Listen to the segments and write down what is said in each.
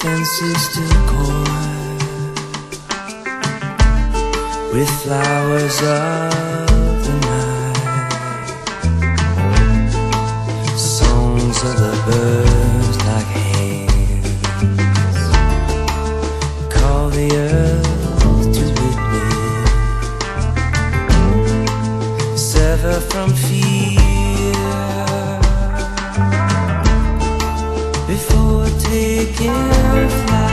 Fences coy with flowers of the night, sever from fear before taking flight.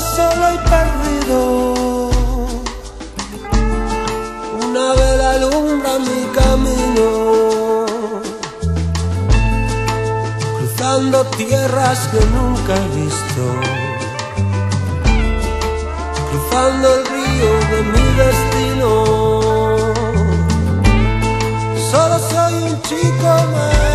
Solo y perdido. Una vela alumbra mi camino. Cruzando tierras que nunca he visto. Cruzando el río de mi destino. Solo soy un chico más.